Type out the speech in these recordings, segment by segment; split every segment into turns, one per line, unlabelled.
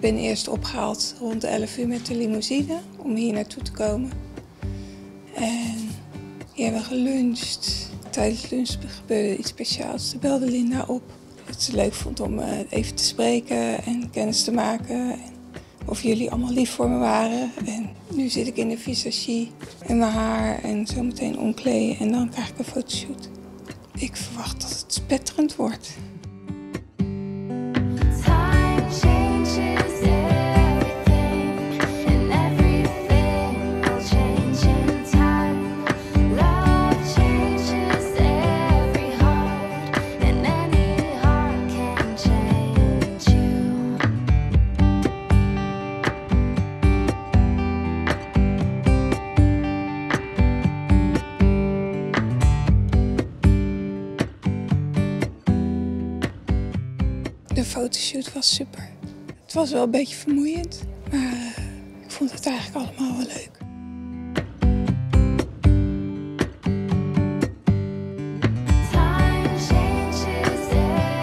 ben eerst opgehaald rond 11 uur met de limousine om hier naartoe te komen. En hier hebben we geluncht. Tijdens lunch gebeurde iets speciaals. Ze belde Linda op dat ze leuk vond om eh, even te spreken en kennis te maken. En of jullie allemaal lief voor me waren. En nu zit ik in de visagie en mijn haar en zometeen omkleden en dan krijg ik een fotoshoot. Ik verwacht dat het spetterend wordt. De fotoshoot was super. Het was wel een beetje vermoeiend, maar eh, ik vond het eigenlijk allemaal wel leuk.
Time changes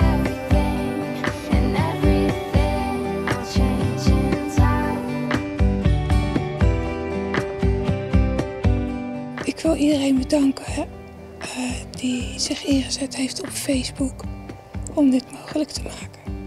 everything, and everything will change in time.
Ik wil iedereen bedanken eh, die zich ingezet heeft op Facebook om dit mogelijk te maken.